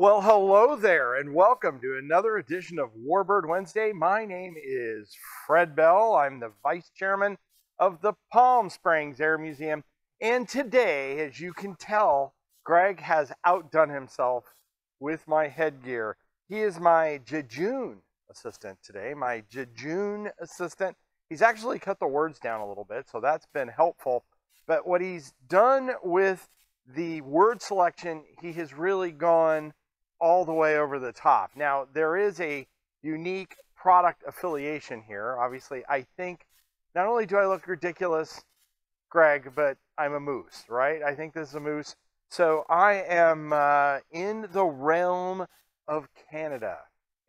Well, hello there, and welcome to another edition of Warbird Wednesday. My name is Fred Bell. I'm the vice chairman of the Palm Springs Air Museum. And today, as you can tell, Greg has outdone himself with my headgear. He is my Jejun assistant today, my Jejun assistant. He's actually cut the words down a little bit, so that's been helpful. But what he's done with the word selection, he has really gone all the way over the top. Now, there is a unique product affiliation here. Obviously, I think not only do I look ridiculous, Greg, but I'm a moose, right? I think this is a moose. So I am uh, in the realm of Canada.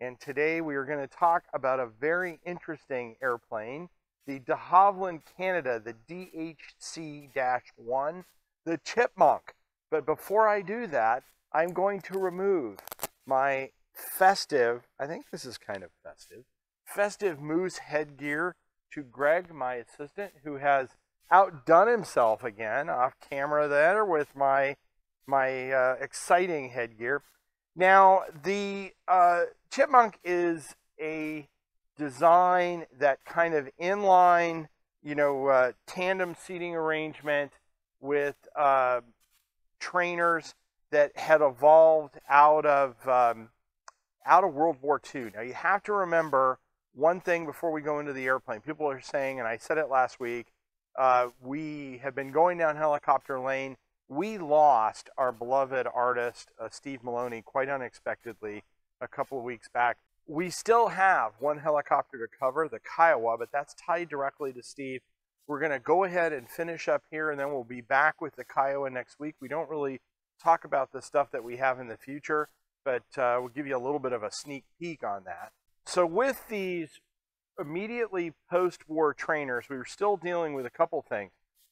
And today we are going to talk about a very interesting airplane, the de Havilland Canada, the DHC-1, the Chipmunk. But before I do that, I'm going to remove my festive, I think this is kind of festive, festive moose headgear to Greg, my assistant, who has outdone himself again off camera there with my my uh, exciting headgear. Now, the uh, Chipmunk is a design that kind of inline, you know, uh, tandem seating arrangement with uh, trainers that had evolved out of um, out of World War II. Now you have to remember one thing before we go into the airplane. People are saying, and I said it last week, uh, we have been going down helicopter lane. We lost our beloved artist uh, Steve Maloney quite unexpectedly a couple of weeks back. We still have one helicopter to cover, the Kiowa, but that's tied directly to Steve. We're going to go ahead and finish up here, and then we'll be back with the Kiowa next week. We don't really talk about the stuff that we have in the future, but uh, we'll give you a little bit of a sneak peek on that. So with these immediately post-war trainers, we were still dealing with a couple things.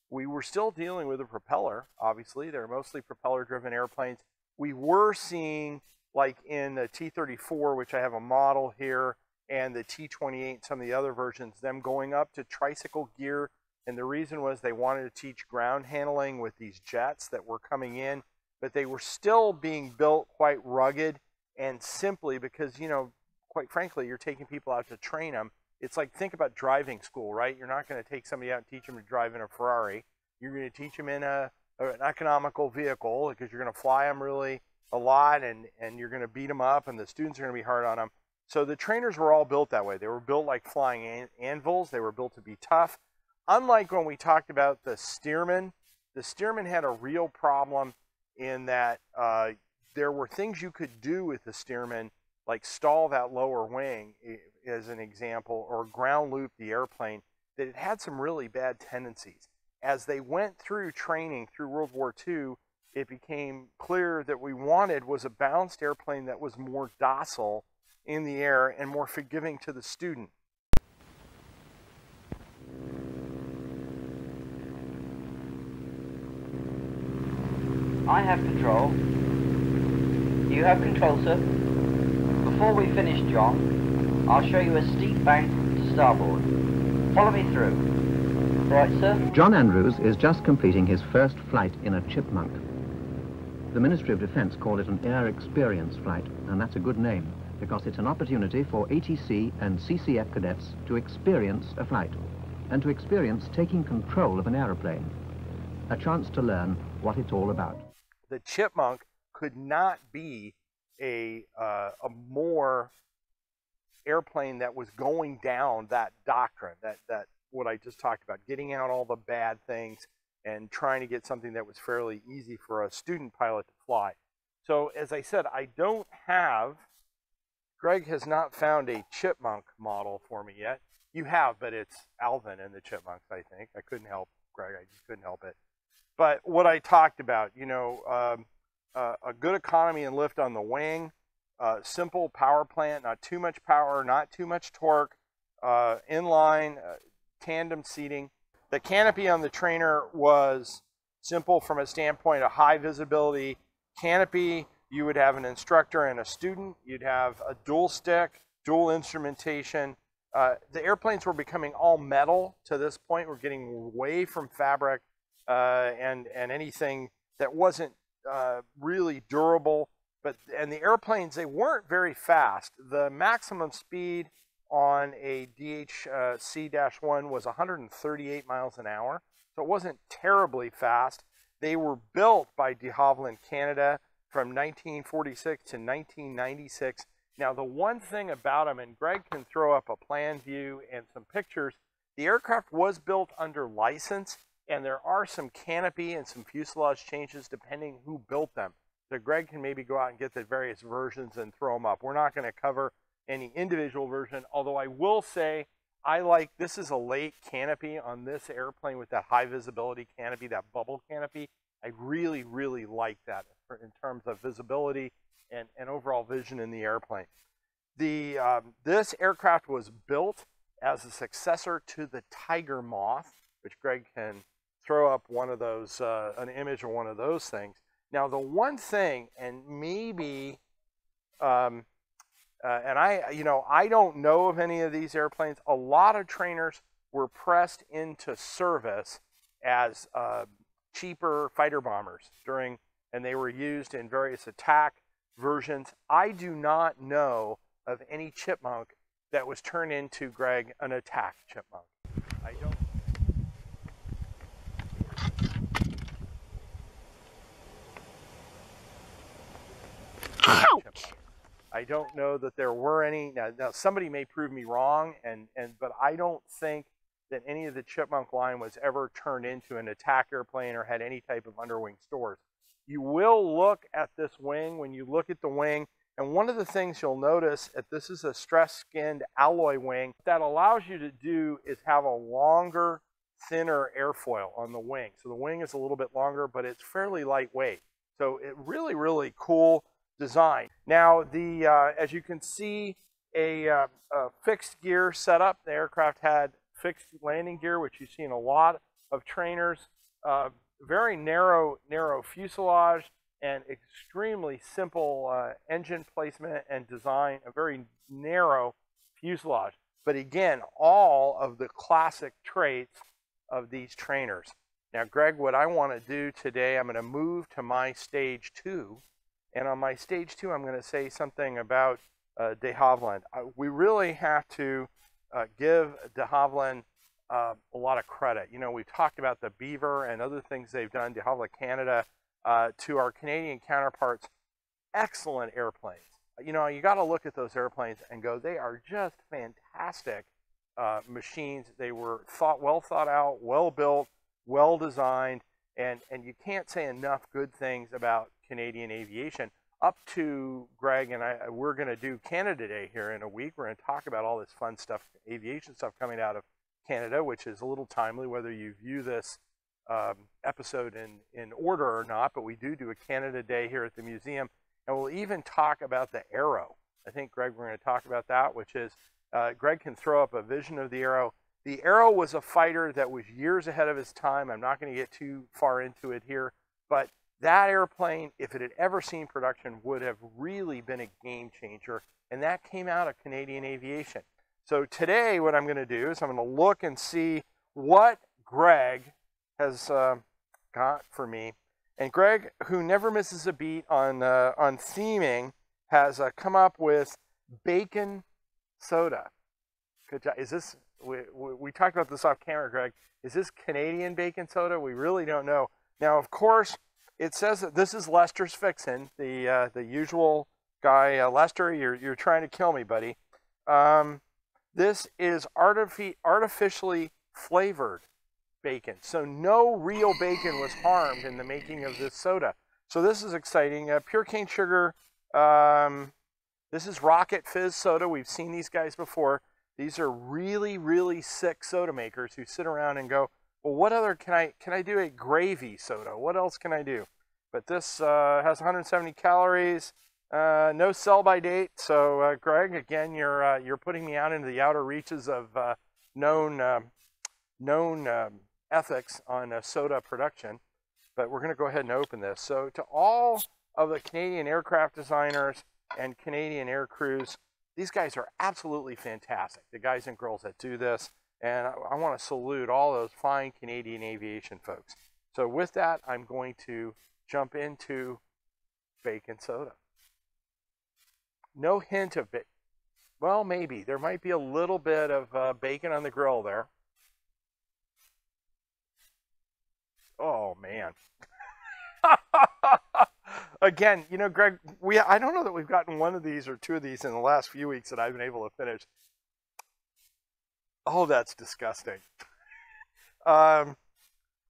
We were still dealing with a propeller, obviously. They're mostly propeller-driven airplanes. We were seeing, like in the T-34, which I have a model here, and the T-28, and some of the other versions, them going up to tricycle gear. And the reason was they wanted to teach ground handling with these jets that were coming in but they were still being built quite rugged and simply because, you know, quite frankly, you're taking people out to train them. It's like think about driving school, right? You're not going to take somebody out and teach them to drive in a Ferrari. You're going to teach them in a, an economical vehicle because you're going to fly them really a lot and, and you're going to beat them up and the students are going to be hard on them. So the trainers were all built that way. They were built like flying an anvils. They were built to be tough. Unlike when we talked about the Stearman, the Stearman had a real problem in that uh, there were things you could do with the Stearman, like stall that lower wing, as an example, or ground loop the airplane, that it had some really bad tendencies. As they went through training through World War II, it became clear that we wanted was a balanced airplane that was more docile in the air and more forgiving to the student. I have control. You have control, sir. Before we finish, John, I'll show you a steep bank to starboard. Follow me through. Right, sir? John Andrews is just completing his first flight in a Chipmunk. The Ministry of Defense called it an Air Experience flight, and that's a good name, because it's an opportunity for ATC and CCF cadets to experience a flight, and to experience taking control of an aeroplane. A chance to learn what it's all about the chipmunk could not be a, uh, a more airplane that was going down that doctrine, that, that what I just talked about, getting out all the bad things and trying to get something that was fairly easy for a student pilot to fly. So as I said, I don't have, Greg has not found a chipmunk model for me yet. You have, but it's Alvin and the chipmunks, I think. I couldn't help Greg, I just couldn't help it. But what I talked about, you know, um, uh, a good economy and lift on the wing, uh, simple power plant, not too much power, not too much torque, uh, inline, uh, tandem seating. The canopy on the trainer was simple from a standpoint of high visibility canopy. You would have an instructor and a student. You'd have a dual stick, dual instrumentation. Uh, the airplanes were becoming all metal to this point. We're getting way from fabric uh, and, and anything that wasn't uh, really durable but and the airplanes they weren't very fast. The maximum speed on a DHC-1 was 138 miles an hour, so it wasn't terribly fast. They were built by de Havilland Canada from 1946 to 1996. Now, the one thing about them, and Greg can throw up a plan view and some pictures, the aircraft was built under license, and there are some canopy and some fuselage changes depending who built them. So Greg can maybe go out and get the various versions and throw them up. We're not going to cover any individual version, although I will say I like, this is a late canopy on this airplane with that high visibility canopy, that bubble canopy. I really, really like that in terms of visibility and, and overall vision in the airplane. The, um, this aircraft was built as a successor to the Tiger Moth, which Greg can throw up one of those, uh, an image of one of those things. Now, the one thing, and maybe, um, uh, and I, you know, I don't know of any of these airplanes. A lot of trainers were pressed into service as uh, cheaper fighter bombers during, and they were used in various attack versions. I do not know of any chipmunk that was turned into, Greg, an attack chipmunk. I don't. Ouch! I don't know that there were any. Now, now, somebody may prove me wrong, and, and but I don't think that any of the Chipmunk line was ever turned into an attack airplane or had any type of underwing stores. You will look at this wing when you look at the wing, and one of the things you'll notice that this is a stress-skinned alloy wing that allows you to do is have a longer, thinner airfoil on the wing. So the wing is a little bit longer, but it's fairly lightweight. So it really, really cool design. Now, the uh, as you can see, a, uh, a, fixed gear setup. The aircraft had fixed landing gear, which you see in a lot of trainers. Uh, very narrow, narrow fuselage and extremely simple uh, engine placement and design. A very narrow fuselage. But again, all of the classic traits of these trainers. Now, Greg, what I want to do today, I'm going to move to my stage two and on my stage two, I'm going to say something about uh, de Havilland. We really have to uh, give de Havilland uh, a lot of credit. You know, we've talked about the Beaver and other things they've done, de Havilland Canada, uh, to our Canadian counterparts. Excellent airplanes. You know, you got to look at those airplanes and go, they are just fantastic uh, machines. They were thought, well thought out, well built, well designed, and, and you can't say enough good things about Canadian aviation up to Greg and I, we're going to do Canada Day here in a week. We're going to talk about all this fun stuff, aviation stuff coming out of Canada, which is a little timely, whether you view this um, episode in, in order or not. But we do do a Canada Day here at the museum. And we'll even talk about the Arrow. I think, Greg, we're going to talk about that, which is uh, Greg can throw up a vision of the Arrow. The Arrow was a fighter that was years ahead of his time. I'm not going to get too far into it here, but that airplane, if it had ever seen production, would have really been a game changer. And that came out of Canadian aviation. So today, what I'm going to do is I'm going to look and see what Greg has uh, got for me. And Greg, who never misses a beat on, uh, on theming, has uh, come up with bacon soda. Good job. Is this, we, we, we talked about this off camera, Greg. Is this Canadian bacon soda? We really don't know. Now, of course, it says that this is Lester's fixin', the uh, the usual guy. Uh, Lester, you're you're trying to kill me, buddy. Um, this is artifi- artificially flavored bacon, so no real bacon was harmed in the making of this soda. So this is exciting. Uh, pure cane sugar. Um, this is Rocket Fizz soda. We've seen these guys before. These are really, really sick soda makers who sit around and go, well, what other can I can I do a gravy soda? What else can I do? But this uh, has 170 calories, uh, no sell by date. So, uh, Greg, again, you're uh, you're putting me out into the outer reaches of uh, known um, known um, ethics on uh, soda production. But we're going to go ahead and open this. So, to all of the Canadian aircraft designers and Canadian air crews, these guys are absolutely fantastic. The guys and girls that do this. And I, I want to salute all those fine Canadian aviation folks. So with that, I'm going to jump into bacon soda. no hint of it. Well, maybe there might be a little bit of uh, bacon on the grill there. Oh man. Again, you know, Greg, we I don't know that we've gotten one of these or two of these in the last few weeks that I've been able to finish. Oh, that's disgusting. um,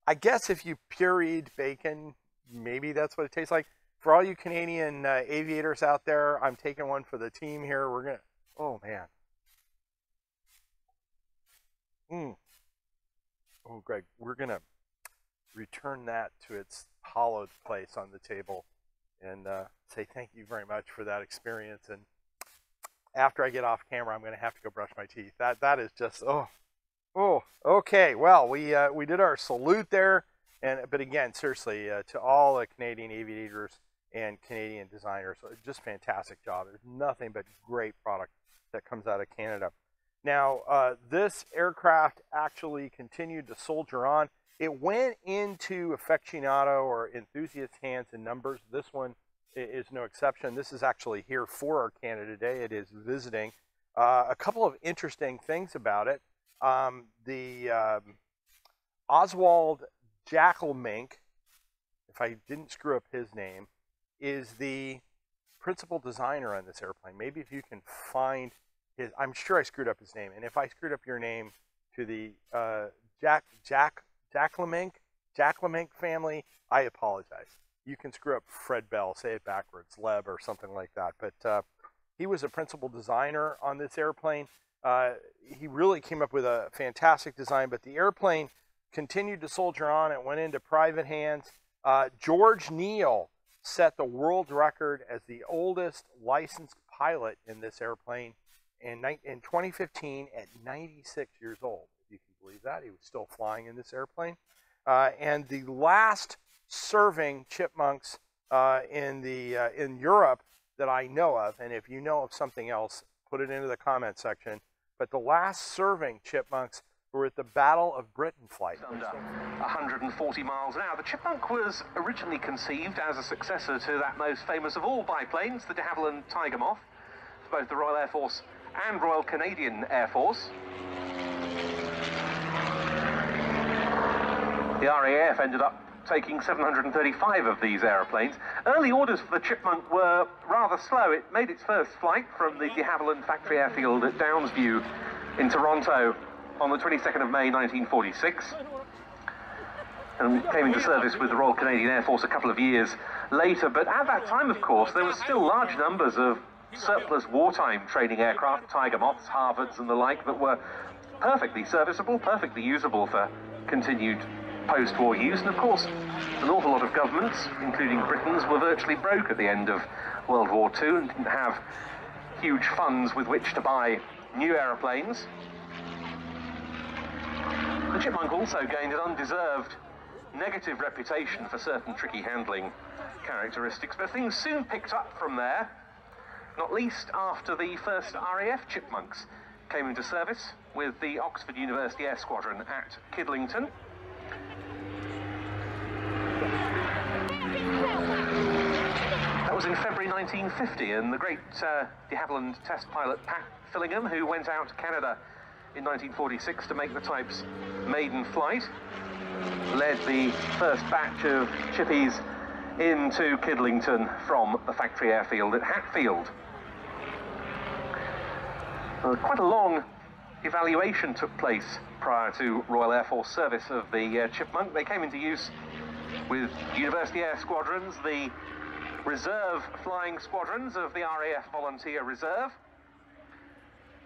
I guess if you pureed bacon, maybe that's what it tastes like. For all you Canadian uh, aviators out there, I'm taking one for the team here. We're gonna. Oh man. Mm. Oh, Greg, we're gonna return that to its hollowed place on the table and uh, say thank you very much for that experience. And after I get off camera, I'm going to have to go brush my teeth. That that is just oh oh okay. Well, we uh, we did our salute there, and but again, seriously, uh, to all the Canadian aviators and Canadian designers, just fantastic job. There's nothing but great product that comes out of Canada. Now, uh, this aircraft actually continued to soldier on. It went into aficionado or enthusiast hands in numbers. This one is no exception. This is actually here for our Canada Day. It is visiting. Uh, a couple of interesting things about it. Um, the um, Oswald Jackelmink, if I didn't screw up his name, is the principal designer on this airplane. Maybe if you can find his, I'm sure I screwed up his name. And if I screwed up your name to the uh, Jack Jack Jacqueline Jacqueline family, I apologize. You can screw up Fred Bell, say it backwards, Leb or something like that. But uh, he was a principal designer on this airplane. Uh, he really came up with a fantastic design, but the airplane continued to soldier on. It went into private hands. Uh, George Neal set the world record as the oldest licensed pilot in this airplane in, in 2015 at 96 years old If you can believe that. He was still flying in this airplane. Uh, and the last serving chipmunks uh, in, the, uh, in Europe that I know of, and if you know of something else, put it into the comment section. But the last serving chipmunks were at the Battle of Britain flight. Under 140 miles an hour. The Chipmunk was originally conceived as a successor to that most famous of all biplanes, the de Havilland Tiger Moth, for both the Royal Air Force and Royal Canadian Air Force. The RAF ended up taking 735 of these aeroplanes. Early orders for the Chipmunk were rather slow. It made its first flight from the de Havilland factory airfield at Downsview in Toronto on the 22nd of May 1946 and came into service with the Royal Canadian Air Force a couple of years later. But at that time, of course, there were still large numbers of surplus wartime training aircraft, Tiger Moths, Harvards and the like, that were perfectly serviceable, perfectly usable for continued post-war use, and of course, an awful lot of governments, including Britain's, were virtually broke at the end of World War II and didn't have huge funds with which to buy new aeroplanes. The Chipmunk also gained an undeserved negative reputation for certain tricky handling characteristics, but things soon picked up from there, not least after the first RAF Chipmunks came into service with the Oxford University Air Squadron at Kidlington. Was in February 1950, and the great uh, de Havilland test pilot Pat Fillingham, who went out to Canada in 1946 to make the type's maiden flight, led the first batch of chippies into Kidlington from the factory airfield at Hatfield. Uh, quite a long evaluation took place prior to Royal Air Force service of the uh, Chipmunk. They came into use with University Air Squadrons, the reserve flying squadrons of the RAF Volunteer Reserve,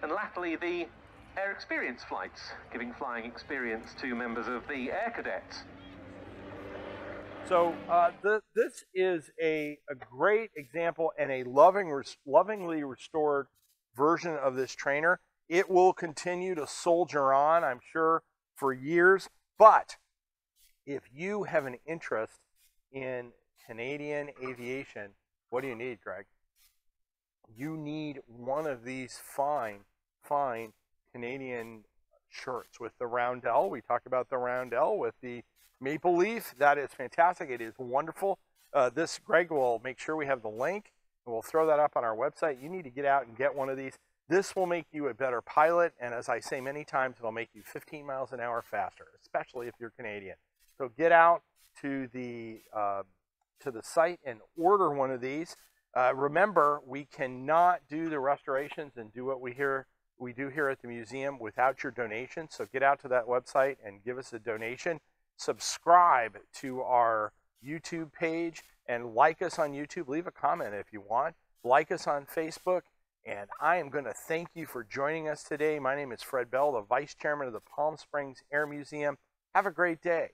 and latterly the air experience flights, giving flying experience to members of the Air Cadets. So uh, the, this is a, a great example and a loving, lovingly restored version of this trainer. It will continue to soldier on, I'm sure, for years. But if you have an interest in Canadian aviation, what do you need, Greg? You need one of these fine, fine Canadian shirts with the roundel. We talked about the roundel with the maple leaf. That is fantastic. It is wonderful. Uh, this, Greg will make sure we have the link and we'll throw that up on our website. You need to get out and get one of these. This will make you a better pilot, and as I say many times, it'll make you 15 miles an hour faster, especially if you're Canadian. So get out to the uh, to the site and order one of these. Uh, remember, we cannot do the restorations and do what we hear we do here at the museum without your donation. So get out to that website and give us a donation. Subscribe to our YouTube page and like us on YouTube. Leave a comment if you want. Like us on Facebook. And I am going to thank you for joining us today. My name is Fred Bell, the Vice Chairman of the Palm Springs Air Museum. Have a great day.